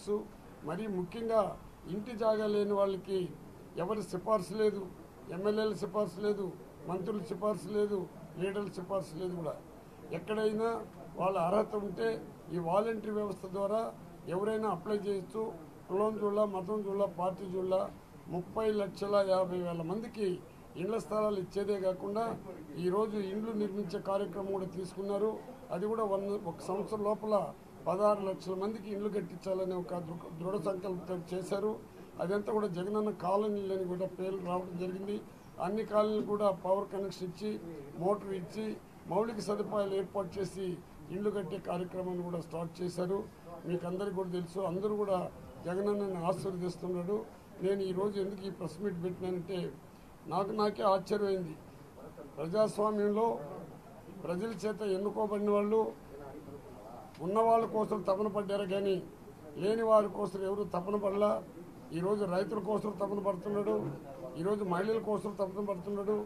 తెలుసు. మరీ ముఖ్యంగా ఇంటి జాగా లేని వాళ్ళకి ఎవరి సిఫార్సు లేదు. ఎమ్మెల్యేల సిఫార్సు లేదు మంత్రుల సిఫార్సు లేదు లీడర్ల సిఫార్సు లేదు కూడా. ఎక్కడైనా వాళ్ళ అర్హత ఉంటే ఈ వాలంటరీ వ్యవస్థ ద్వారా ఎవరైనా అప్లై చేయొచ్చు. కులం చూడ మతం చూడ పార్టీ చూడ ముప్పై లక్షల యాభై వేల మందికి ఇండ్ల స్థలాలు ఇచ్చేదే కాకుండా ఈరోజు ఇండ్లు నిర్మించే కార్యక్రమం కూడా తీసుకున్నారు. అది కూడా వన్ ఒక సంవత్సరం లోపల పదహారు లక్షల మందికి ఇండ్లు కట్టించాలని ఒక దృ- దృఢ సంకల్పంతో చేశారు. అదంతా కూడా జగనన్న కాలనీలని కూడా పేర్లు రావడం జరిగింది. అన్ని కాలనీలు కూడా పవర్ కనెక్షన్ ఇచ్చి మోటార్ ఇచ్చి మౌలిక సదుపాయాలు ఏర్పాటు చేసి ఇల్లు కట్టే కార్యక్రమాన్ని కూడా స్టార్ట్ చేశారు. మీకు అందరికీ కూడా తెలుసు అందరూ కూడా జగనన్నని ఆశీర్వదిస్తున్నాడు. నేను ఈరోజు ఎందుకు ఈ ప్రెస్ మీట్ పెట్టినానంటే నాకు నాకే ఆశ్చర్యమైంది. ప్రజాస్వామ్యంలో ప్రజల చేత ఎన్నుకోబడిన వాళ్ళు ఉన్న వాళ్ళ కోసం తపన పడ్డారు కానీ లేని వారి కోసం ఎవరు తపన పడలా. ఈరోజు రైతుల కోసం తపన పడుతున్నాడు. ఈరోజు మహిళల కోసం తపన పడుతున్నాడు.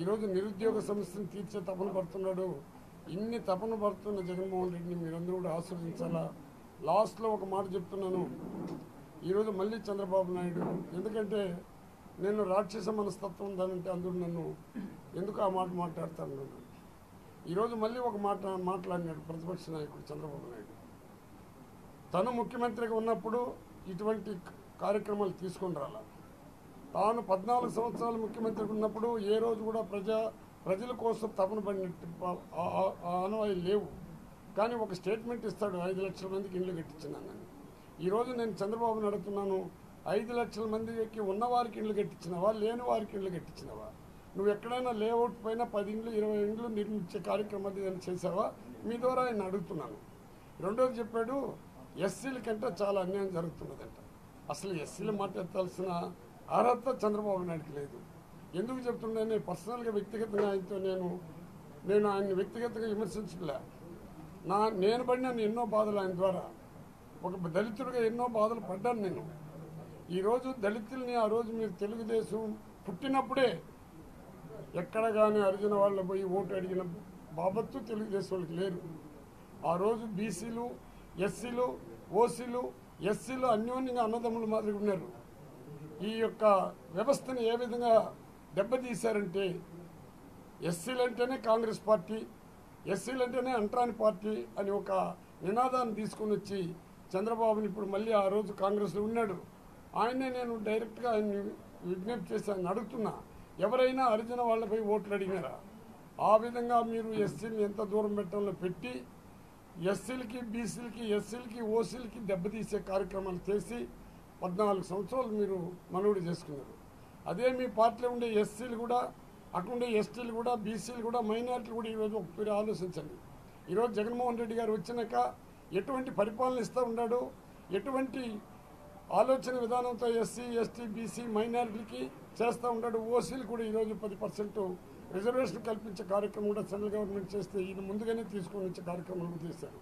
ఈరోజు నిరుద్యోగ సమస్యను తీర్చే తపన పడుతున్నాడు. ఇన్ని తపన పడుతున్న జగన్మోహన్ రెడ్డిని మీరందరూ కూడా ఆస్వాదించాలా లాస్ట్లో ఒక మాట చెప్తున్నాను. ఈరోజు మళ్ళీ చంద్రబాబు నాయుడు. ఎందుకంటే నేను రాక్షస మనస్తత్వం దానంటే అందరూ నన్ను ఎందుకు ఆ మాట మాట్లాడతాను ఈరోజు మళ్ళీ ఒక మాట మాట్లాడినాడు ప్రతిపక్ష నాయకుడు చంద్రబాబు నాయుడు. తను ముఖ్యమంత్రిగా ఉన్నప్పుడు ఇటువంటి కార్యక్రమాలు తీసుకొని రాల. తాను పద్నాలుగు సంవత్సరాలు ముఖ్యమంత్రిగా ఉన్నప్పుడు ఏ రోజు కూడా ప్రజా ప్రజల కోసం తపన పడినట్టు ప- ఆ- లేవు. కానీ ఒక స్టేట్మెంట్ ఇస్తాడు ఐదు లక్షల మందికి ఇండ్లు కట్టించినానని ఈరోజు నేను చంద్రబాబుని అడుగుతున్నాను ఐదు లక్షల మందికి ఉన్నవారికి ఇండ్లు కట్టించినవా లేని వారికి ఇండ్లు కట్టించినవా? నువ్వు ఎక్కడైనా లేఅవుట్ పైన పది ఇండ్లు ఇరవై ఇండ్లు నిర్మించే కార్యక్రమాలు ఏదైనా చేసావా మీ ద్వారా ఆయన అడుగుతున్నాను. రెండోది చెప్పాడు ఎస్సీల కంటే చాలా అన్యాయం జరుగుతున్నదంట. అసలు ఎస్సీలు మాట్లాడాల్సిన అర్హత చంద్రబాబు నాయుడుకి లేదు. ఎందుకు చెప్తున్నాను పర్సనల్గా వ్యక్తిగతంగా ఆయనతో నేను నేను ఆయన్ని వ్యక్తిగతంగా విమర్శించలే నా నేను పడిన ఎన్నో బాధలు ఆయన ద్వారా. ఒక దళితుడిగా ఎన్నో బాధలు పడ్డాను నేను. ఈరోజు దళితుల్ని ఆ రోజు మీరు తెలుగుదేశం పుట్టినప్పుడే ఎక్కడ కానీ అడిగిన వాళ్ళ పోయి ఓటు అడిగిన బాబత్తు తెలుగుదేశం వాళ్ళకి లేరు. ఆ రోజు బీసీలు ఎస్సీలు ఓసీలు ఎస్సీలు అన్యోన్యంగా అన్నదమ్ములు మాదిరి ఉన్నారు. ఈ యొక్క వ్యవస్థను ఏ విధంగా దెబ్బతీశారంటే ఎస్సీలు అంటేనే కాంగ్రెస్ పార్టీ ఎస్సీలు అంటేనే పార్టీ అని ఒక నినాదాన్ని తీసుకొని వచ్చి చంద్రబాబుని ఇప్పుడు మళ్ళీ ఆ రోజు కాంగ్రెస్లో ఉన్నాడు. ఆయనే నేను డైరెక్ట్గా ఆయన్ని విజ్ఞప్తి చేసి ఆయన అడుగుతున్నా. ఎవరైనా హరిజన వాళ్ళపై ఓట్లు అడిగారా ఆ విధంగా మీరు ఎస్సీని ఎంత దూరం పెట్టడంలో పెట్టి ఎస్సీలకి బీసీలకి ఎస్సీలకి ఓసీలకి దెబ్బతీసే కార్యక్రమాలు చేసి పద్నాలుగు సంవత్సరాలు మీరు మనవుడు చేసుకున్నారు. అదే మీ పార్టీలో ఉండే ఎస్సీలు కూడా అక్కడ ఉండే ఎస్టీలు కూడా బీసీలు కూడా మైనార్టీలు కూడా ఈరోజు మీరు ఆలోచించండి. ఈరోజు జగన్మోహన్ రెడ్డి గారు వచ్చినాక ఎటువంటి పరిపాలన ఇస్తూ ఉన్నాడు ఎటువంటి ఆలోచన విధానంతో ఎస్సీ ఎస్టీ బీసీ మైనారిటీలకి చేస్తూ ఉంటాడు. ఓసీలు కూడా ఈరోజు పది పర్సెంట్. రిజర్వేషన్ కల్పించే కార్యక్రమం కూడా సెంట్రల్ గవర్నమెంట్ చేస్తే ఈయన ముందుగానే తీసుకొని వచ్చే కార్యక్రమం తీశారు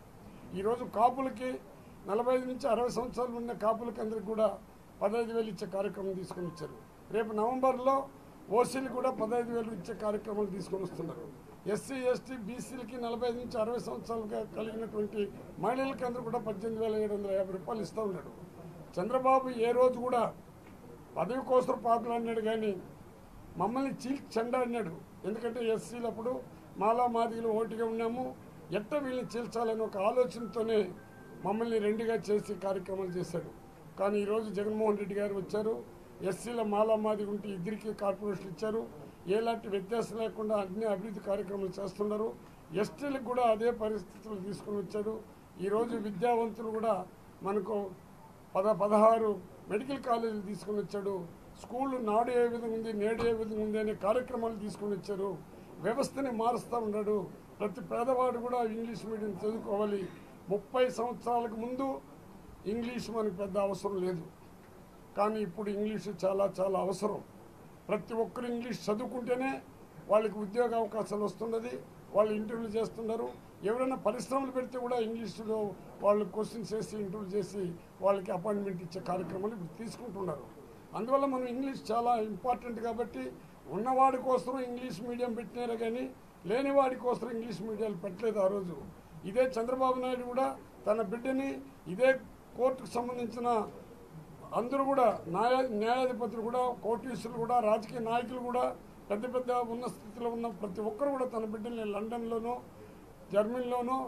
ఈరోజు కాపులకి నలభై ఐదు నుంచి అరవై సంవత్సరాలు ఉన్న కాపులకి అందరికి కూడా పదహైదు వేలు ఇచ్చే కార్యక్రమం తీసుకొని వచ్చారు. రేపు నవంబర్లో ఓసీలు కూడా పదహైదు వేలు ఇచ్చే కార్యక్రమాలు తీసుకొని వస్తున్నారు. ఎస్సీ ఎస్టీ బీసీలకి నలభై ఐదు నుంచి అరవై సంవత్సరాలుగా కలిగినటువంటి మహిళలకి అందరూ కూడా పద్దెనిమిది వేల ఏడు వందల యాభై రూపాయలు ఇస్తూ ఉన్నాడు. చంద్రబాబు ఏ రోజు కూడా పదవి కోసం పాకులాడినాడు కానీ మమ్మల్ని చీల్చి అన్నాడు. ఎందుకంటే ఎస్సీలు అప్పుడు మాలా మాదిగలు ఓటుగా ఉన్నాము. ఎట్ట వీళ్ళని చీల్చాలని ఒక ఆలోచనతోనే మమ్మల్ని రెండుగా చేసి కార్యక్రమాలు చేశాడు కానీ ఈరోజు జగన్మోహన్ రెడ్డి గారు వచ్చారు. ఎస్సీల మాలా మాదిగ ఉంటే ఇద్దరికి కార్పొరేషన్ ఇచ్చారు. ఎలాంటి వ్యత్యాసం లేకుండా అన్ని అభివృద్ధి కార్యక్రమాలు చేస్తున్నారు. ఎస్టీలకు కూడా అదే పరిస్థితులు తీసుకొని వచ్చాడు ఈరోజు విద్యావంతులు కూడా మనకు పద పదహారు మెడికల్ కాలేజీలు తీసుకొని వచ్చాడు. స్కూళ్ళు నాడు ఏ విధంగా ఉంది నేడు ఏ విధంగా ఉంది అనే కార్యక్రమాలు తీసుకొని వచ్చారు. వ్యవస్థని మారుస్తూ ఉన్నాడు. ప్రతి పేదవాడు కూడా ఇంగ్లీష్ మీడియం చదువుకోవాలి. ముప్పై సంవత్సరాలకు ముందు ఇంగ్లీష్ మనకు పెద్ద అవసరం లేదు. కానీ ఇప్పుడు ఇంగ్లీషు చాలా చాలా అవసరం. ప్రతి ఒక్కరు ఇంగ్లీష్ చదువుకుంటేనే వాళ్ళకి ఉద్యోగ అవకాశాలు వస్తున్నది. వాళ్ళు ఇంటర్వ్యూలు చేస్తున్నారు. ఎవరైనా పరిశ్రమలు పెడితే కూడా ఇంగ్లీషులో వాళ్ళు క్వశ్చన్స్ చేసి ఇంటర్వ్యూ చేసి వాళ్ళకి అపాయింట్మెంట్ ఇచ్చే కార్యక్రమాలు ఇప్పుడు తీసుకుంటున్నారు. అందువల్ల మనం ఇంగ్లీష్ చాలా ఇంపార్టెంట్ కాబట్టి ఉన్నవాడి కోసం ఇంగ్లీష్ మీడియం పెట్టినారే కానీ లేనివాడి కోసం ఇంగ్లీష్ మీడియాలు పెట్టలేదు ఆ రోజు. ఇదే చంద్రబాబు నాయుడు కూడా తన బిడ్డని ఇదే కోర్టుకు సంబంధించిన అందరూ కూడా న్యాయ న్యాయాధిపతులు కూడా కోటీసులు కూడా రాజకీయ నాయకులు కూడా పెద్ద పెద్ద ఉన్న స్థితిలో ఉన్న ప్రతి ఒక్కరు కూడా తన బిడ్డల్ని లండన్లోనూ జర్మనీలోనో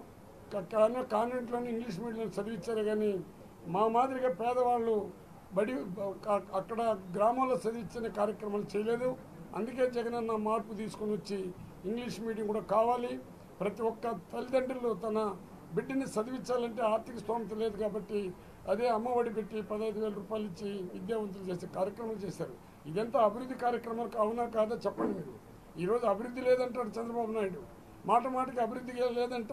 కాన్వెంట్లోనూ ఇంగ్లీష్ మీడియంలో చదివించారు కానీ మా మాదిరిగా పేదవాళ్ళు బడి అక్కడ గ్రామాల్లో చదివించిన కార్యక్రమాలు చేయలేదు. అందుకే జగనన్న మార్పు తీసుకొని వచ్చి ఇంగ్లీష్ మీడియం కూడా కావాలి. ప్రతి ఒక్క తల్లిదండ్రులు తన బిడ్డని చదివించాలంటే ఆర్థిక స్తోమత లేదు కాబట్టి అదే అమ్మఒడి పెట్టి పదహైదు వేల రూపాయలు ఇచ్చి విద్యావంతులు చేసే కార్యక్రమాలు చేశారు. ఇదంతా అభివృద్ధి కార్యక్రమాలు అవునా కాదా చెప్పండి మీరు? ఈరోజు అభివృద్ధి లేదంటాడు చంద్రబాబు నాయుడు. మాట మాటకి అభివృద్ధి లేదంట.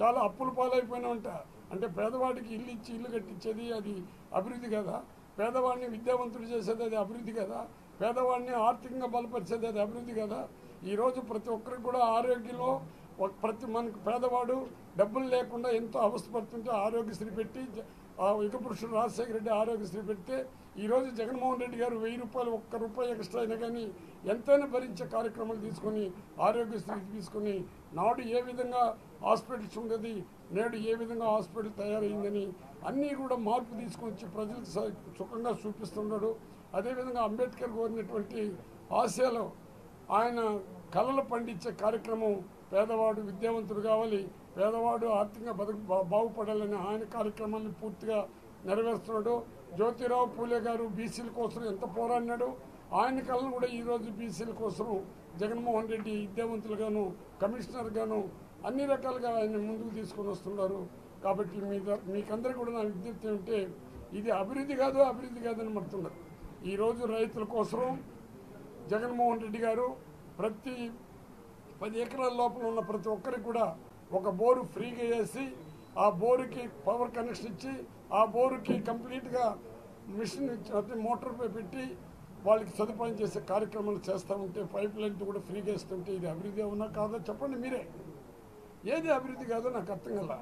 చాలా అప్పులు పాలైపోయినామంట అంటే పేదవాడికి ఇల్లు ఇచ్చి ఇల్లు కట్టించేది అది అభివృద్ధి కదా. పేదవాడిని విద్యావంతుడు చేసేది అది అభివృద్ధి కదా. పేదవాడిని ఆర్థికంగా బలపరిచేది అది అభివృద్ధి కదా. ఈరోజు ప్రతి ఒక్కరికి కూడా ఆరోగ్యంలో ప్రతి మనకు పేదవాడు డబ్బులు లేకుండా ఎంతో అవస్థపడుతుంటే ఆరోగ్యశ్రీ పెట్టి యుగ పురుషుడు రాజశేఖర రెడ్డి ఆరోగ్యశ్రీ పెడితే ఈరోజు జగన్మోహన్ రెడ్డి గారు వెయ్యి రూపాయలు ఒక్క రూపాయి ఎక్స్ట్రా అయినా కానీ ఎంతైనా భరించే కార్యక్రమాలు తీసుకొని ఆరోగ్యశ్రీ తీసుకొని నాడు ఏ విధంగా హాస్పిటల్స్ ఉండేది నేడు ఏ విధంగా హాస్పిటల్ తయారైందని అన్నీ కూడా మార్పు తీసుకొని వచ్చి ప్రజలకు స- సుఖంగా చూపిస్తున్నాడు. అదేవిధంగా అంబేద్కర్ కోరినటువంటి ఆశయాలు ఆయన కళలు పండించే కార్యక్రమం పేదవాడు విద్యావంతుడు కావాలి పేదవాడు ఆర్థికంగా బతుకు బాగుపడాలని ఆయన కార్యక్రమాన్ని పూర్తిగా నెరవేరుస్తున్నాడు. జ్యోతిరావు పూలే గారు బీసీల కోసం ఎంత పోరాడినాడు ఆయన కళ్ళను కూడా ఈరోజు బీసీల కోసం జగన్మోహన్ రెడ్డి విద్యావంతులుగాను కమిషనర్గాను అన్ని రకాలుగా ఆయన ముందుకు తీసుకొని వస్తున్నారు. కాబట్టి మీ మీకందరికీ కూడా నా విజ్ఞప్తి ఉంటే ఇది అభివృద్ధి కాదు అభివృద్ధి కాదని మడుతున్నారు. ఈరోజు రైతుల కోసం జగన్మోహన్ రెడ్డి గారు ప్రతి పది ఎకరాల లోపల ఉన్న ప్రతి ఒక్కరికి కూడా ఒక బోరు ఫ్రీగా వేసి ఆ బోరుకి పవర్ కనెక్షన్ ఇచ్చి ఆ బోరుకి కంప్లీట్గా మిషన్ ఇచ్చి- మోటార్ పై పెట్టి వాళ్ళకి సదుపాయం చేసే కార్యక్రమాలు చేస్తూ ఉంటే పైప్ లైన్ కూడా ఫ్రీగా ఇస్తుంటే ఇది అభివృద్ధి అవునా కాదో చెప్పండి మీరే. ఏది అభివృద్ధి కాదో నాకు అర్థం కల.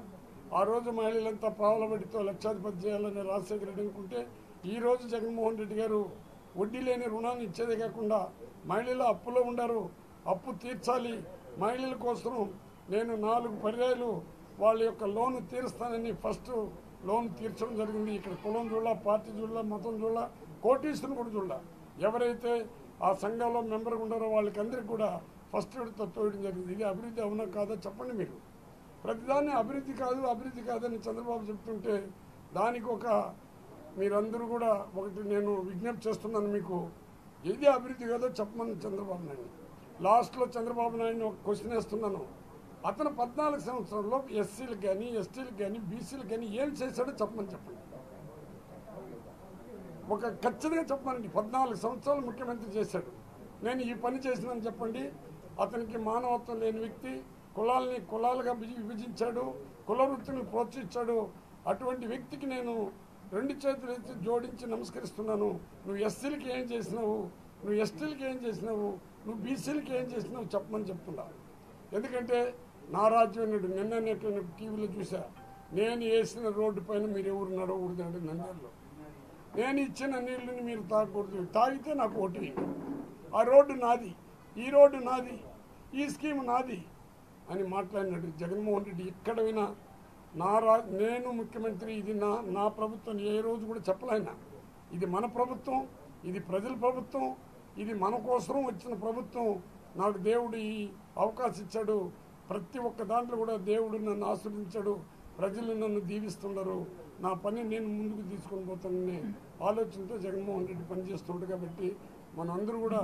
ఆ రోజు మహిళలంతా పావులబడితో లక్షాధిపతి చేయాలని రాజశేఖర రెడ్డి అనుకుంటే ఈరోజు జగన్మోహన్ రెడ్డి గారు వడ్డీ లేని రుణాన్ని ఇచ్చేదే కాకుండా మహిళలు అప్పులో ఉండారు అప్పు తీర్చాలి మహిళల కోసం నేను నాలుగు పర్యాయాలు వాళ్ళ యొక్క లోన్ తీరుస్తానని ఫస్ట్ లోన్ తీర్చడం జరిగింది. ఇక్కడ కులం చూడాల పార్టీ చూడాల మతం చూడాల కోటీసుని కూడా చూడాల. ఎవరైతే ఆ సంఘంలో మెంబర్ ఉన్నారో వాళ్ళకి అందరికీ కూడా ఫస్ట్ విడత తోయడం జరిగింది. ఇది అభివృద్ధి అవునా కాదో చెప్పండి మీరు. ప్రతిదాన్ని అభివృద్ధి కాదు అభివృద్ధి కాదని చంద్రబాబు చెప్తుంటే దానికి ఒక మీరందరూ కూడా ఒకటి నేను విజ్ఞప్తి చేస్తున్నాను మీకు. ఏది అభివృద్ధి కాదో చెప్పమని చంద్రబాబు నాయుడు. లాస్ట్లో చంద్రబాబు నాయుడిని ఒక క్వశ్చన్ వేస్తున్నాను. అతను పద్నాలుగు సంవత్సరంలో ఎస్సీలకు కానీ ఎస్టీలకు కానీ బీసీలకు కానీ ఏం చేశాడో చెప్పమని చెప్పండి. ఒక ఖచ్చితంగా చెప్పమనండి. పద్నాలుగు సంవత్సరాలు ముఖ్యమంత్రి చేశాడు. నేను ఈ పని చేసినని చెప్పండి. అతనికి మానవత్వం లేని వ్యక్తి కులాల్ని కులాలుగా విభజించాడు కుల వృత్తిని ప్రోత్సహించాడు. అటువంటి వ్యక్తికి నేను రెండు చేతులు ఎత్తి జోడించి నమస్కరిస్తున్నాను. నువ్వు ఎస్సీలకి ఏం చేసినావు? నువ్వు ఎస్టీలకి ఏం చేసినావు? నువ్వు బీసీలకి ఏం చేసినావు? చెప్పమని చెప్తున్నా. ఎందుకంటే నా రాజ్యం నిన్న నేను టీవీలో చూసా నేను వేసిన రోడ్డు పైన మీరు ఎవరు నడవకూడదు నంద్యాలలో నేను ఇచ్చిన నీళ్ళని మీరు తాగకూడదు. తాగితే నాకు ఓటు ఆ రోడ్డు నాది. ఈ రోడ్డు నాది. ఈ స్కీమ్ నాది. అని మాట్లాడినాడు జగన్మోహన్ రెడ్డి ఎక్కడ వినా నా రా నేను ముఖ్యమంత్రి ఇది నా నా ప్రభుత్వం ఏ రోజు కూడా చెప్పలేనా? ఇది మన ప్రభుత్వం ఇది ప్రజల ప్రభుత్వం ఇది మన కోసం వచ్చిన ప్రభుత్వం. నాకు దేవుడు ఈ అవకాశం ఇచ్చాడు. ప్రతి ఒక్క దాంట్లో కూడా దేవుడు నన్ను ఆస్వాదించాడు ప్రజలు నన్ను దీవిస్తున్నారు నా పని నేను ముందుకు తీసుకొని పోతానని ఆలోచనతో జగన్మోహన్ రెడ్డి పనిచేస్తుంటాడు కాబట్టి మనందరూ కూడా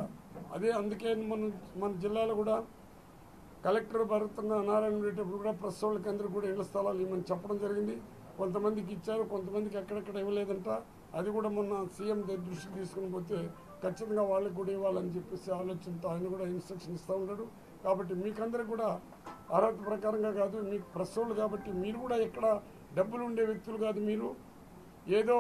అదే అందుకే మన మన జిల్లాలో కూడా కలెక్టర్ భరత్ నారాయణ రెడ్డిప్పుడు కూడా ప్రెస్ వాళ్ళకి అందరూ కూడా ఇళ్ళ స్థలాలు ఇవ్వమని చెప్పడం జరిగింది. కొంతమందికి ఇచ్చారు కొంతమందికి ఎక్కడెక్కడ ఇవ్వలేదంట. అది కూడా మొన్న సీఎం దగ్గర దృష్టికి తీసుకుని పోతే ఖచ్చితంగా వాళ్ళకి కూడా ఇవ్వాలని చెప్పేసి ఆలోచనతో ఆయన కూడా ఇన్స్ట్రక్షన్ ఇస్తూ ఉన్నాడు. కాబట్టి మీకందరికి కూడా అర్హత ప్రకారంగా కాదు మీకు ప్రెస్ వాళ్ళు కాబట్టి మీరు కూడా ఎక్కడ డబ్బులు ఉండే వ్యక్తులు కాదు మీరు. ఏదో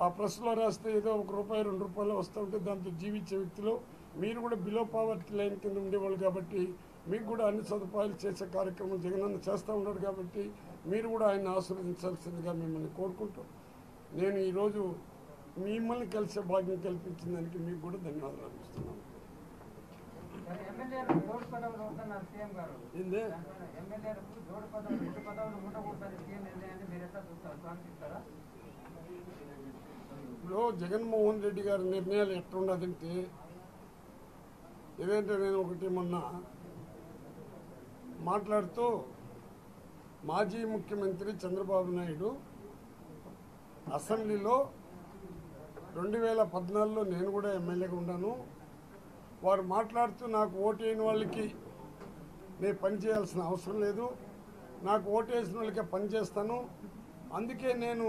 ఆ ప్రెస్లో రాస్తే ఏదో ఒక రూపాయి రెండు రూపాయలు వస్తూ ఉంటే దాంతో జీవించే వ్యక్తులు మీరు కూడా బిలో పావర్టీ లైన్ కింద ఉండేవాళ్ళు కాబట్టి మీకు కూడా అన్ని సదుపాయాలు చేసే కార్యక్రమం జగనన్న చేస్తూ ఉన్నాడు కాబట్టి మీరు కూడా ఆయన ఆశీర్వదించాల్సిందిగా మిమ్మల్ని కోరుకుంటూ నేను ఈరోజు మిమ్మల్ని కలిసే భాగ్యం కల్పించిన దానికి మీకు కూడా ధన్యవాదాలు అర్పిస్తున్నాను ఇప్పుడు జగన్మోహన్ రెడ్డి గారి నిర్ణయాలు ఎట్లున్నదంటే ఏదంటే నేను ఒకటి మొన్న మాట్లాడుతూ మాజీ ముఖ్యమంత్రి చంద్రబాబు నాయుడు అసెంబ్లీలో రెండు వేల పద్నాలుగులో నేను కూడా ఎమ్మెల్యేగా ఉన్నాను. వారు మాట్లాడుతూ నాకు ఓటు వేయని వాళ్ళకి నేను పని చేయాల్సిన అవసరం లేదు. నాకు ఓటు వేసిన వాళ్ళకే పనిచేస్తాను అందుకే నేను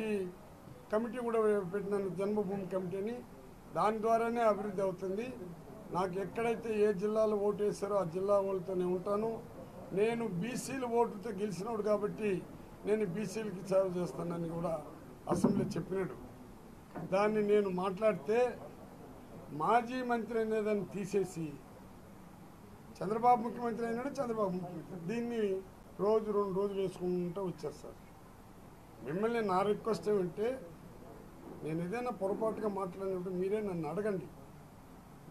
ఈ కమిటీ కూడా పెట్టినాను జన్మభూమి కమిటీని. దాని ద్వారానే అభివృద్ధి అవుతుంది. నాకు ఎక్కడైతే ఏ జిల్లాలో ఓటు వేశారో ఆ జిల్లా వాళ్ళతోనే ఉంటాను. నేను బీసీలు ఓటుతో గెలిచినోడు కాబట్టి నేను బీసీలకి సేవ చేస్తానని కూడా అసెంబ్లీ చెప్పినాడు. దాన్ని నేను మాట్లాడితే మాజీ మంత్రి అనేదాన్ని తీసేసి చంద్రబాబు ముఖ్యమంత్రి అయినాడు చంద్రబాబు ముఖ్యమంత్రి. దీన్ని రోజు రెండు రోజులు వేసుకుంటూ వచ్చేస్తారు మిమ్మల్ని నా రిక్వెస్ట్ ఏమంటే నేను ఏదైనా పొరపాటుగా మాట్లాడినప్పుడు మీరే నన్ను అడగండి.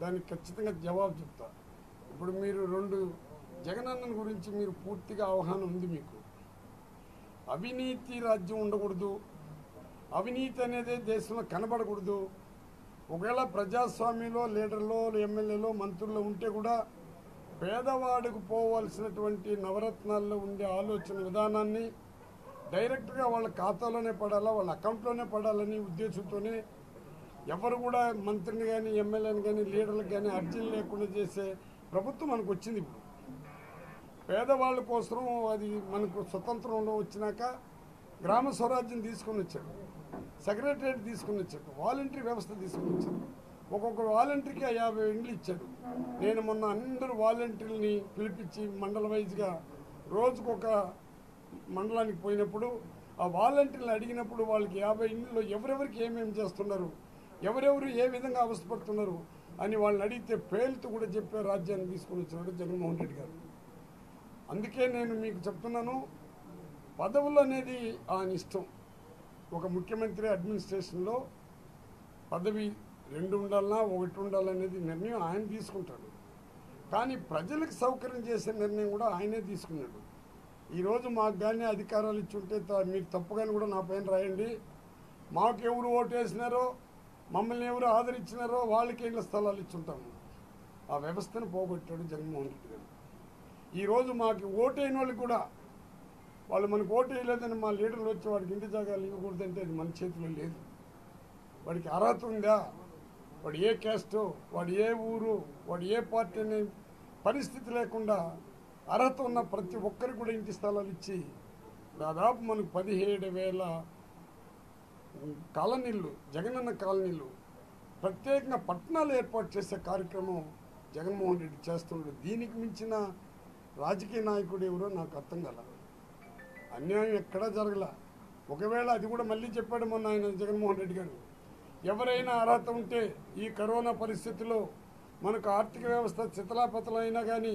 దానికి ఖచ్చితంగా జవాబు చెప్తా. ఇప్పుడు మీరు రెండు జగనన్నన్ గురించి మీరు పూర్తిగా అవగాహన ఉంది మీకు. అవినీతి రాజ్యం ఉండకూడదు. అవినీతి అనేది దేశంలో కనబడకూడదు. ఒకవేళ ప్రజాస్వామ్యంలో లీడర్లో ఎమ్మెల్యేలో మంత్రుల్లో ఉంటే కూడా పేదవాడికి పోవాల్సినటువంటి నవరత్నాల్లో ఉండే ఆలోచన విధానాన్ని డైరెక్ట్గా వాళ్ళ ఖాతాలోనే పడాలా వాళ్ళ అకౌంట్లోనే పడాలని ఉద్దేశంతోనే ఎవరు కూడా మంత్రిని కానీ ఎమ్మెల్యేని కానీ లీడర్లకు కానీ అర్జీలు లేకుండా చేసే ప్రభుత్వం మనకు వచ్చింది ఇప్పుడు. పేదవాళ్ళ కోసం అది మనకు స్వతంత్రంలో వచ్చినాక గ్రామ స్వరాజ్యం తీసుకొని వచ్చాడు సెక్రటరేట్ తీసుకుని వచ్చాడు. వాలంటరీ వ్యవస్థ తీసుకుని వచ్చాడు. ఒక్కొక్క వాలంటరీకి యాభై ఇండ్లు ఇచ్చాడు. నేను మొన్న అందరూ వాలంటీర్ని పిలిపించి మండల వైజ్గా రోజుకొక మండలానికి పోయినప్పుడు ఆ వాలంటీర్లు అడిగినప్పుడు వాళ్ళకి యాభై ఇండ్లలో ఎవరెవరికి ఏమేమి చేస్తున్నారు ఎవరెవరు ఏ విధంగా అవసరపడుతున్నారు అని వాళ్ళని అడిగితే పేలుతూ కూడా చెప్పే రాజ్యాన్ని తీసుకుని వచ్చినాడు జగన్మోహన్ రెడ్డి గారు. అందుకే నేను మీకు చెప్తున్నాను పదవులు అనేది ఆయన ఇష్టం. ఒక ముఖ్యమంత్రి అడ్మినిస్ట్రేషన్లో పదవి రెండు ఉండాలన్నా ఒకటి ఉండాలనేది నిర్ణయం ఆయన తీసుకుంటాడు. కానీ ప్రజలకు సౌకర్యం చేసే నిర్ణయం కూడా ఆయనే తీసుకున్నాడు. ఈరోజు మాకు కానీ అధికారాలు ఇచ్చుంటే త- మీరు తప్పుగాని కూడా నా పైన రాయండి. మాకు ఎవరు ఓటు వేసినారో మమ్మల్ని ఎవరు ఆదరించినారో వాళ్ళకి ఇళ్ళ స్థలాలు ఇచ్చుంటాము ఆ వ్యవస్థను పోగొట్టాడు జగన్మోహన్ రెడ్డి గారు. ఈరోజు మాకు ఓటైన వాళ్ళు కూడా వాళ్ళు మనకు ఓటు వేయలేదని మా లీడర్లు వచ్చి వాడికి ఇంటి జాగాలు ఇవ్వకూడదంటే అది మన చేతిలో లేదు. వాడికి అర్హత ఉందా? వాడు ఏ క్యాస్ట్? వాడు ఏ ఊరు? వాడు ఏ పార్టీ అనే పరిస్థితి లేకుండా అర్హత ఉన్న ప్రతి ఒక్కరికి కూడా ఇంటి స్థలాలు ఇచ్చి దాదాపు మనకు పదిహేడు వేల కాలనీళ్ళు జగనన్న కాలనీలు ప్రత్యేకంగా పట్టణాలు ఏర్పాటు చేసే కార్యక్రమం జగన్మోహన్ రెడ్డి చేస్తున్నాడు దీనికి మించిన రాజకీయ నాయకుడు ఎవరో నాకు అర్థం కదా అన్యాయం ఎక్కడా జరగల. ఒకవేళ అది కూడా మళ్ళీ చెప్పాడు మొన్న ఆయన జగన్మోహన్ రెడ్డి గారు. ఎవరైనా అర్హత ఉంటే ఈ కరోనా పరిస్థితిలో మనకు ఆర్థిక వ్యవస్థ చితలాపతలైనా కానీ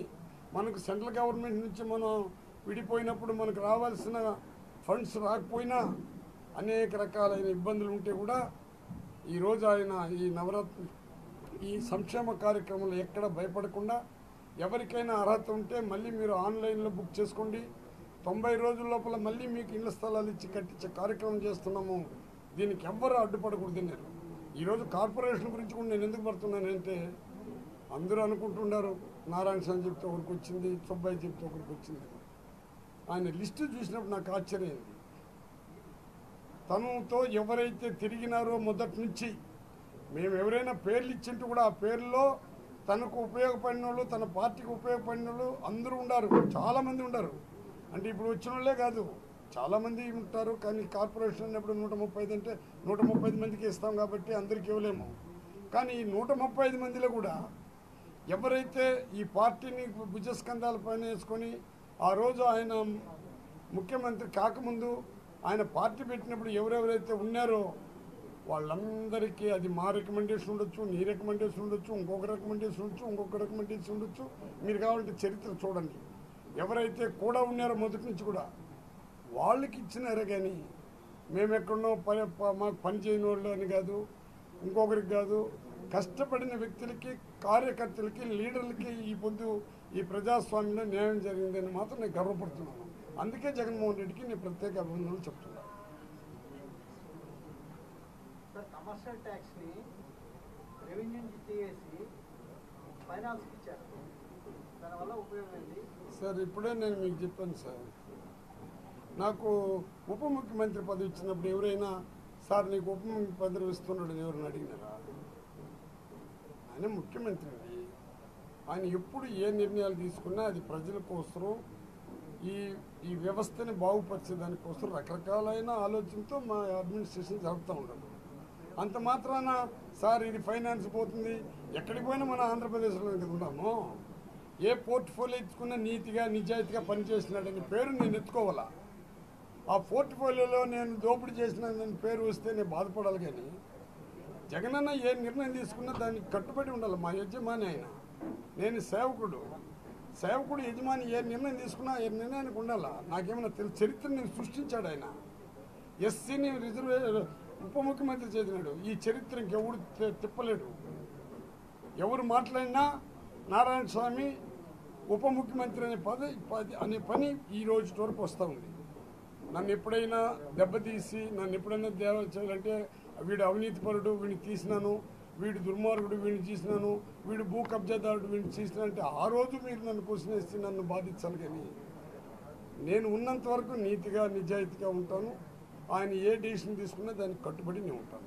మనకు సెంట్రల్ గవర్నమెంట్ నుంచి మనం విడిపోయినప్పుడు మనకు రావాల్సిన ఫండ్స్ రాకపోయినా అనేక రకాలైన ఇబ్బందులు ఉంటే కూడా ఈరోజు ఆయన ఈ నవరత్న ఈ సంక్షేమ కార్యక్రమంలో ఎక్కడ భయపడకుండా ఎవరికైనా అర్హత ఉంటే మళ్ళీ మీరు ఆన్లైన్లో బుక్ చేసుకోండి. తొంభై రోజుల లోపల మళ్ళీ మీకు ఇళ్ళ స్థలాలు ఇచ్చి కట్టించే కార్యక్రమం చేస్తున్నాము. దీనికి ఎవ్వరూ అడ్డుపడకూడదు నేను. ఈరోజు కార్పొరేషన్ గురించి కూడా నేను ఎందుకు పడుతున్నానంటే అందరూ అనుకుంటున్నారు నారాయణ స్వామి చెప్తే ఒకరికి వచ్చింది సుబ్బయ్య చెప్తే ఒకరికి వచ్చింది. ఆయన లిస్టు చూసినప్పుడు నాకు ఆశ్చర్యం తనతో ఎవరైతే తిరిగినారో మొదటి నుంచి మేము ఎవరైనా పేర్లు ఇచ్చింటూ కూడా ఆ పేర్లో తనకు ఉపయోగపడిన వాళ్ళు తన పార్టీకి ఉపయోగపడిన వాళ్ళు అందరూ ఉన్నారు చాలామంది ఉండరు. అంటే ఇప్పుడు వచ్చిన వాళ్ళే కాదు. చాలామంది ఉంటారు కానీ కార్పొరేషన్ అన్నప్పుడు నూట ముప్పై ఐదు అంటే నూట ముప్పై ఐదు మందికి ఇస్తాం కాబట్టి అందరికి ఇవ్వలేము. కానీ ఈ నూట ముప్పై ఐదు మందిలో కూడా ఎవరైతే ఈ పార్టీని భుజస్కంధాల పైన వేసుకొని ఆ రోజు ఆయన ముఖ్యమంత్రి కాకముందు ఆయన పార్టీ పెట్టినప్పుడు ఎవరెవరైతే ఉన్నారో వాళ్ళందరికీ అది మా రికమెండేషన్ ఉండొచ్చు నీ రికమెండేషన్ ఉండొచ్చు ఇంకొక రికమెండేషన్ ఉండొచ్చు ఇంకొక రికమెండేషన్ ఉండొచ్చు. మీరు కావాలంటే చరిత్ర చూడండి. ఎవరైతే కూడా ఉన్నారో మొదటి నుంచి కూడా వాళ్ళకి ఇచ్చినారే కానీ మేము ఎక్కడో పని మాకు పని చేయని వాళ్ళు అని కాదు ఇంకొకరికి కాదు కష్టపడిన వ్యక్తులకి కార్యకర్తలకి లీడర్లకి ఈ పొద్దు ఈ ప్రజాస్వామ్యంలో న్యాయం జరిగిందని మాత్రం నేను గర్వపడుతున్నాను. అందుకే జగన్మోహన్ రెడ్డికి నేను ప్రత్యేక అభినందనలు చెప్తున్నాను కమర్షియల్ ట్యాక్స్ని రెవెన్యూ తీసేసి ఫైనాన్స్కి ఇచ్చారు. దానివల్ల ఉపయోగం ఏంటి? సార్ ఇప్పుడే నేను మీకు చెప్పాను సార్. నాకు ఉప ముఖ్యమంత్రి పదవి ఇచ్చినప్పుడు ఎవరైనా సార్ నీకు ఉప ముఖ్యమంత్రి పదవి ఇస్తున్నాడు ఎవరిని అడిగినారా? ఆయన ముఖ్యమంత్రి ఆయన ఎప్పుడు ఏ నిర్ణయాలు తీసుకున్నా అది ప్రజల కోసం ఈ ఈ వ్యవస్థని బాగుపరిచే దానికోసం రకరకాలైన ఆలోచనతో మా అడ్మినిస్ట్రేషన్ జరుపుతూ ఉండదు అంత మాత్రాన సార్ ఇది ఫైనాన్స్ పోతుంది. ఎక్కడికి పోయినా మన ఆంధ్రప్రదేశ్లో ఉన్నాము. ఏ పోర్ట్ఫోలియో ఎత్తుకున్నా నీతిగా నిజాయితీగా పనిచేసినాడని పేరు నేను ఎత్తుకోవాలా? ఆ పోర్ట్ఫోలియోలో నేను దోపిడీ చేసిన పేరు వస్తే నేను బాధపడాలి కానీ జగనన్న ఏ నిర్ణయం తీసుకున్నా దానికి కట్టుబడి ఉండాలి మా యజమాని ఆయన. నేను సేవకుడు. సేవకుడు యజమాని ఏ నిర్ణయం తీసుకున్నా ఏ నిర్ణయానికి ఉండాలా? నాకేమైనా తెలుసు చరిత్ర నేను సృష్టించాడు ఆయన. ఎస్సీని రిజర్వే ఉప ముఖ్యమంత్రి చేసినాడు. ఈ చరిత్ర ఇంకెవడు తిప్పలేడు. ఎవరు మాట్లాడినా నారాయణ స్వామి ఉప ముఖ్యమంత్రి అనే పది పది- అనే పని ఈ రోజు వరకు వస్తూ ఉంది. నన్ను ఎప్పుడైనా దెబ్బతీసి నన్ను ఎప్పుడైనా దేవ చేయాలంటే వీడు అవినీతిపరుడు వీడిని తీసినాను వీడు దుర్మార్గుడు వీడిని తీసినాను వీడు భూ కబ్జాదారుడు వీడిని తీసినా అంటే ఆ రోజు మీరు నన్ను క్వశ్చన్ వేసి నన్ను బాధించాలి కానీ నేను ఉన్నంత వరకు నీతిగా నిజాయితీగా ఉంటాను. ఆయన ఏ డెసిషన్ తీసుకున్నా దానికి కట్టుబడి నేను ఉంటాను.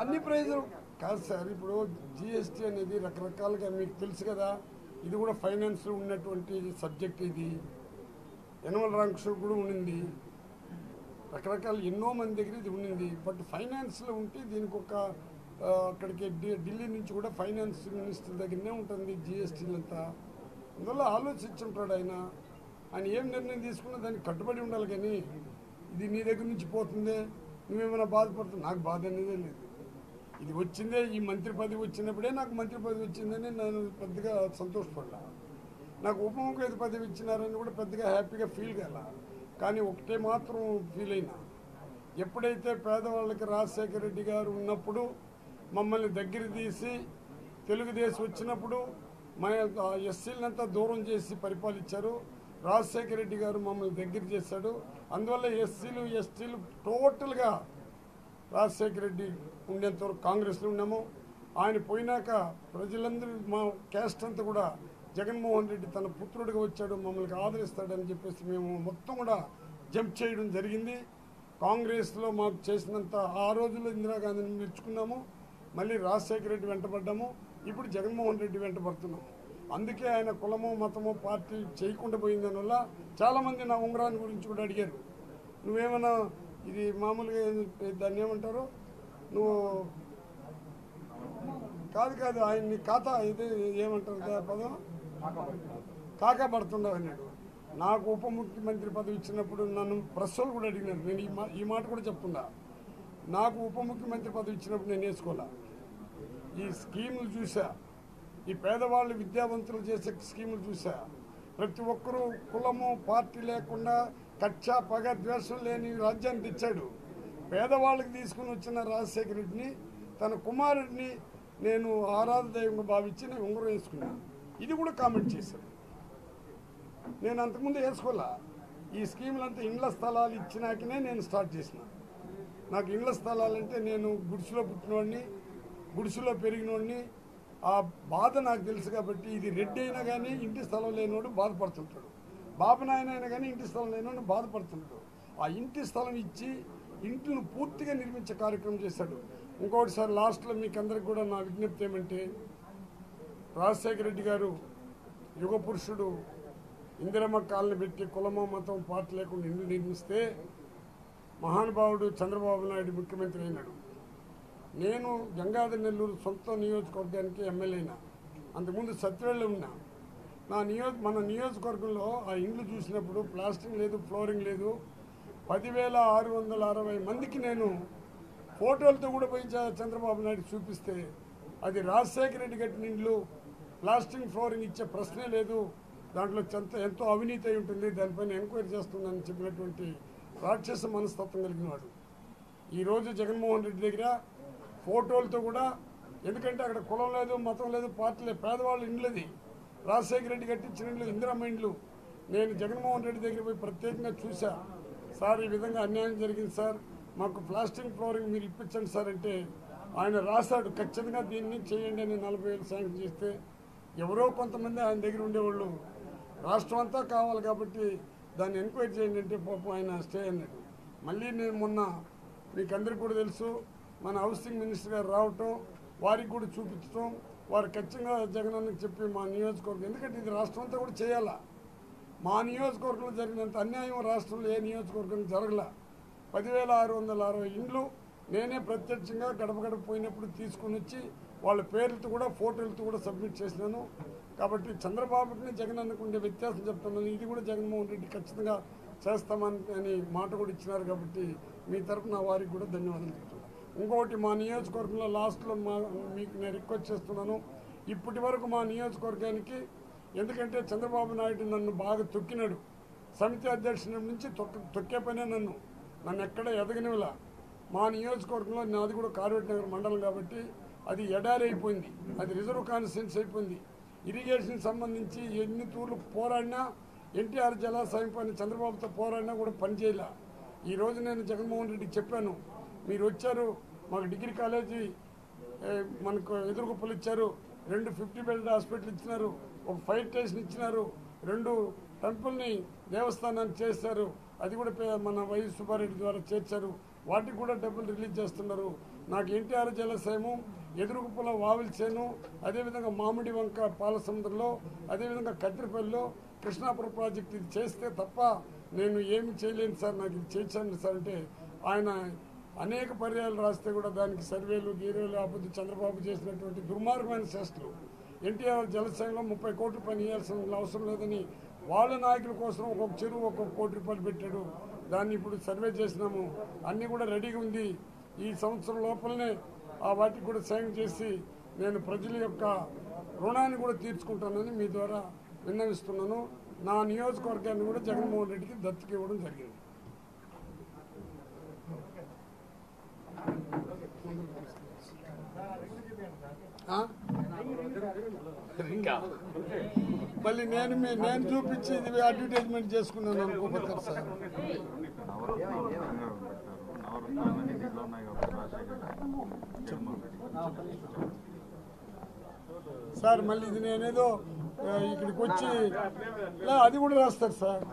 అన్ని ప్రయోజనం కాదు సార్ ఇప్పుడు జిఎస్టీ అనేది రకరకాలుగా మీకు తెలుసు కదా ఇది కూడా ఫైనాన్స్లో ఉన్నటువంటి సబ్జెక్ట్ ఇది. ఎనిమల్ ర్యాంక్స్ కూడా ఉండింది రకరకాల ఎన్నో మంది దగ్గర ఇది ఉండింది బట్ ఫైనాన్స్లో ఉంటే దీనికి ఒక అక్కడికి ఢి- ఢిల్లీ నుంచి కూడా ఫైనాన్స్ మినిస్టర్ దగ్గరనే ఉంటుంది జిఎస్టీలంతా అందువల్ల ఆలోచించుంటాడు ఆయన. ఆయన ఏం నిర్ణయం తీసుకున్నా దానికి కట్టుబడి ఉండాలి కానీ ఇది నీ దగ్గర నుంచి పోతుందే. నువ్వేమైనా బాధపడుతుంది నాకు బాధ అనేదే లేదు. ఇది వచ్చిందే ఈ మంత్రి పదవి వచ్చినప్పుడే నాకు మంత్రి పదవి వచ్చిందని నేను పెద్దగా సంతోషపడ్డా నాకు ఉప ముఖ్యమంత్రి పదవి ఇచ్చినారని కూడా పెద్దగా హ్యాపీగా ఫీల్ కాల. కానీ ఒకటే మాత్రం ఫీల్ అయినా. ఎప్పుడైతే పేదవాళ్ళకి రాజశేఖర రెడ్డి గారు ఉన్నప్పుడు మమ్మల్ని దగ్గర తీసి తెలుగుదేశం వచ్చినప్పుడు మా ఎస్సీలంతా దూరం చేసి పరిపాలించారు. రాజశేఖర రెడ్డి గారు మమ్మల్ని దగ్గర చేశాడు. అందువల్ల ఎస్సీలు ఎస్టీలు టోటల్గా రాజశేఖర రెడ్డి ఉండేంతవరకు కాంగ్రెస్లో ఉన్నాము. ఆయన పోయినాక ప్రజలందరూ మా క్యాస్ట్ అంతా కూడా జగన్మోహన్ రెడ్డి తన పుత్రుడిగా వచ్చాడు మమ్మల్ని ఆదరిస్తాడని చెప్పేసి మేము మొత్తం కూడా జంప్ చేయడం జరిగింది. కాంగ్రెస్లో మాకు చేసినంత ఆ రోజుల్లో ఇందిరాగాంధీని మెచ్చుకున్నాము. మళ్ళీ రాజశేఖర రెడ్డి వెంటబడ్డాము. ఇప్పుడు జగన్మోహన్ రెడ్డి వెంటబడుతున్నాము అందుకే ఆయన కులమో మతమో పార్టీ చేయకుండా పోయిందని వల్ల చాలామంది నా ఉంగరాన్ని గురించి కూడా అడిగారు. నువ్వేమైనా ఇది మామూలుగా దాన్ని ఏమంటారు? నువ్వు కాదు కాదు ఆయన్ని ఖాతా ఇది ఏమంటారు పదం? కాకా అన్నాడు. నాకు ఉప ముఖ్యమంత్రి పదవి ఇచ్చినప్పుడు నన్ను ప్రశ్నలు కూడా అడిగినారు. నేను ఈ మా ఈ మాట కూడా చెప్తున్నా నాకు ఉప ముఖ్యమంత్రి పదవి ఇచ్చినప్పుడు నేను వేసుకోలే ఈ స్కీములు చూసా. ఈ పేదవాళ్ళు విద్యావంతులు చేసే స్కీములు చూసా. ప్రతి ఒక్కరూ కులము పార్టీ లేకుండా కచ్చ పగ ద్వేషం లేని రాజ్యాన్ని తెచ్చాడు. పేదవాళ్ళకి తీసుకుని వచ్చిన రాజశేఖర రెడ్డిని తన కుమారుడిని నేను ఆరాధదైవంగా భావించి నేను ఉంగరం వేసుకున్నాను. ఇది కూడా కామెంట్ చేశాను నేను అంతకుముందు వేసుకోవాలా ఈ స్కీములంతా ఇండ్ల స్థలాలు ఇచ్చినాకనే నేను స్టార్ట్ చేసిన. నాకు ఇండ్ల స్థలాలంటే నేను గుడిసెలో పుట్టినోడిని గుడిసెలో పెరిగినోడిని ఆ బాధ నాకు తెలుసు కాబట్టి ఇది రెడ్డి అయినా కానీ ఇంటి స్థలం లేనివాడు బాధపడుతుంటాడు. బాబు నాయన అయినా కానీ ఇంటి స్థలం లేనివాడు బాధపడుతుంటాడు. ఆ ఇంటి స్థలం ఇచ్చి ఇంటిని పూర్తిగా నిర్మించే కార్యక్రమం చేశాడు. ఇంకోటి సార్ లాస్ట్లో మీకు అందరికి కూడా నా విజ్ఞప్తి ఏమంటే రాజశేఖర రెడ్డి గారు యుగ పురుషుడు ఇందిరమ్మ కాలనీ పెట్టి కులమో మతం పార్టీ లేకుండా ఇల్లు నిర్మిస్తే మహానుభావుడు చంద్రబాబు నాయుడు ముఖ్యమంత్రి అయినాడు. నేను గంగాధర నెల్లూరు సొంత నియోజకవర్గానికి ఎమ్మెల్యేనా అంతకుముందు సత్యవేళ్ళు ఉన్నా నా నియోజ మన నియోజకవర్గంలో ఆ ఇండ్లు చూసినప్పుడు ప్లాస్టింగ్ లేదు ఫ్లోరింగ్ లేదు పదివేల ఆరు వందల అరవై మందికి నేను ఫోటోలతో కూడా పోయి చ- చంద్రబాబు నాయుడు చూపిస్తే అది రాజశేఖర రెడ్డి కట్టిన ఇండ్లు ప్లాస్టింగ్ ఫ్లోరింగ్ ఇచ్చే ప్రశ్నే లేదు. దాంట్లో చెంత ఎంతో అవినీతి అయి ఉంటుంది. దానిపైన ఎంక్వైరీ చేస్తుందని చెప్పినటువంటి రాక్షస మనస్తత్వం కలిగిన వాడు. ఈరోజు జగన్మోహన్ రెడ్డి దగ్గర ఫోటోలతో కూడా ఎందుకంటే అక్కడ కులం లేదు మతం లేదు పార్టీ లేదు పేదవాళ్ళు ఇండ్లది రాజశేఖర రెడ్డి కట్టించిన ఇండ్లు ఇందిరమ్మ ఇండ్లు. నేను జగన్మోహన్ రెడ్డి దగ్గర పోయి ప్రత్యేకంగా చూశాను సార్ ఈ విధంగా అన్యాయం జరిగింది సార్. మాకు ప్లాస్టిక్ ఫ్లోరింగ్ మీరు ఇప్పించండి సార్ అంటే ఆయన రాశాడు. ఖచ్చితంగా దీన్ని చేయండి అని నలభై వేలు శాంక్షన్ చేస్తే ఎవరో కొంతమంది ఆయన దగ్గర ఉండేవాళ్ళు. రాష్ట్రం అంతా కావాలి కాబట్టి దాన్ని ఎంక్వైరీ చేయండి అంటే పాపం ఆయన స్టే అన్నాడు. మళ్ళీ నేను మొన్న మీకు అందరికీ కూడా తెలుసు మన హౌసింగ్ మినిస్టర్ గారు రావటం వారికి కూడా చూపించడం వారు ఖచ్చితంగా జగనన్నకి చెప్పి మా నియోజకవర్గం ఎందుకంటే ఇది రాష్ట్రం అంతా కూడా చేయాలా? మా నియోజకవర్గంలో జరిగినంత అన్యాయం రాష్ట్రంలో ఏ నియోజకవర్గం జరగలే. పదివేల ఆరు వందల అరవై ఇండ్లు నేనే ప్రత్యక్షంగా గడప గడప పోయినప్పుడు తీసుకుని వచ్చి వాళ్ళ పేర్లతో కూడా ఫోటోలతో కూడా సబ్మిట్ చేసినాను. కాబట్టి చంద్రబాబుకి జగన్ అన్నకు ఉండే వ్యత్యాసం చెప్తున్నాను. ఇది కూడా జగన్మోహన్ రెడ్డి ఖచ్చితంగా చేస్తామని అని మాట కూడా ఇచ్చినారు కాబట్టి మీ తరపున వారికి కూడా ధన్యవాదాలు చెప్తున్నాను. ఇంకొకటి మా నియోజకవర్గంలో లాస్ట్లో మా మీకు నేను రిక్వెస్ట్ చేస్తున్నాను. ఇప్పటి వరకు మా నియోజకవర్గానికి ఎందుకంటే చంద్రబాబు నాయుడు నన్ను బాగా తొక్కినాడు. సమితి అధ్యక్షుడి నుంచి తొక్క తొక్కే పనే నన్ను. నన్ను ఎక్కడ ఎదగనివిలా మా నియోజకవర్గంలో నాది కూడా కార్వేట్ నగర్ మండలం కాబట్టి అది ఎడారి అయిపోయింది అది రిజర్వ్ కాన్స్టిట్యూన్స్ అయిపోయింది. ఇరిగేషన్ సంబంధించి ఎన్ని తూర్లు పోరాడినా ఎన్టీఆర్ జలాశయం పని చంద్రబాబుతో పోరాడినా కూడా పనిచేయలే ఈ రోజు నేను జగన్మోహన్ రెడ్డికి చెప్పాను మీరు వచ్చారు మాకు డిగ్రీ కాలేజీ మనకు ఎదురుగొప్పలు ఇచ్చారు రెండు ఫిఫ్టీ బెడ్ హాస్పిటల్ ఇచ్చినారు ఒక ఫైర్ స్టేషన్ ఇచ్చినారు. రెండు టెంపుల్ని దేవస్థానాన్ని చేశారు. అది కూడా పే- మన వైఎస్ సుబ్బారెడ్డి ద్వారా చేర్చారు. వాటికి కూడా డబ్బులు రిలీజ్ చేస్తున్నారు. నాకు ఎన్టీఆర్ జలాశయము ఎదురుగుప్పల వావిల్చేను అదేవిధంగా మామిడి వంక పాలసముద్రంలో అదేవిధంగా కత్తిరిపల్లిలో కృష్ణాపురం ప్రాజెక్ట్ ఇది చేస్తే తప్ప నేను ఏమి చేయలేను సార్. నాకు ఇది చేయించండి సార్ అంటే ఆయన అనేక పర్యాలు రాస్తే కూడా దానికి సర్వేలు గీరేలు ఆపొద్దు చంద్రబాబు చేసినటువంటి దుర్మార్గమైన చేష్టలు ఎన్టీఆర్ జలసంఘం ముప్పై కోట్ల పని చేయాల్సిన అవసరం లేదని వాళ్ళ నాయకుల కోసం ఒక్కొక్క చెరువు ఒక్కొక్క కోటి రూపాయలు పెట్టాడు. దాన్ని ఇప్పుడు సర్వే చేసినాము. అన్నీ కూడా రెడీగా ఉంది. ఈ సంవత్సరం లోపలనే ఆ వాటికి కూడా సాయం చేసి నేను ప్రజల యొక్క రుణాన్ని కూడా తీర్చుకుంటానని మీ ద్వారా విన్నవిస్తున్నాను. నా నియోజకవర్గాన్ని కూడా జగన్మోహన్ రెడ్డికి దత్తుకి ఇవ్వడం జరిగింది. ఆ? ఇంకా. మళ్ళీ నేను మీ- నేను చూపించి ఇది అడ్వర్టైజ్మెంట్ చేసుకున్నాను అనుకోపోతారు సార్. సార్ మళ్ళీ ఇది నేనేదో ఇక్కడికి వచ్చి లే, అది కూడా రాస్తారు సార్.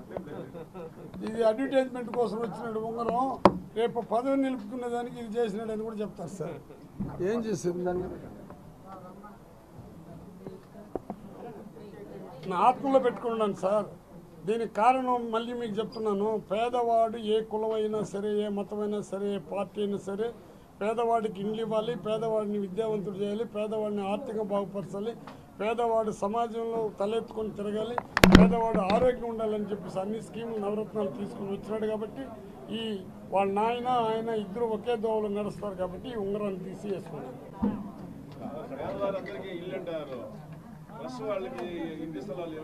ఇది అడ్వర్టైజ్మెంట్ కోసం వచ్చినాడు ఉంగరం రేపు పదవి నిలుపుకునే దానికి ఇది చేసినాడు అని కూడా చెప్తారు సార్. ఏం చేసేది దాన్ని? నా ఆత్మలో పెట్టుకున్నాను సార్. దీనికి కారణం మళ్ళీ మీకు చెప్తున్నాను. పేదవాడు ఏ కులమైనా సరే ఏ మతమైనా సరే ఏ పార్టీ అయినా సరే పేదవాడికి ఇండ్లు ఇవ్వాలి పేదవాడిని విద్యావంతుడు చేయాలి పేదవాడిని ఆర్థికంగా బాగుపరచాలి పేదవాడు సమాజంలో తలెత్తుకొని తిరగాలి పేదవాడు ఆరోగ్యం ఉండాలని చెప్పేసి అన్ని స్కీములు నవరత్నాలు తీసుకుని వచ్చినాడు కాబట్టి ఈ వాళ్ళ నాయన ఆయన ఇద్దరు ఒకే దోవలో నడుస్తారు కాబట్టి ఈ ఉంగరాన్ని తీసి వేసుకున్నాడు బస్సు వాళ్ళకి ఇంటి స్థలాలు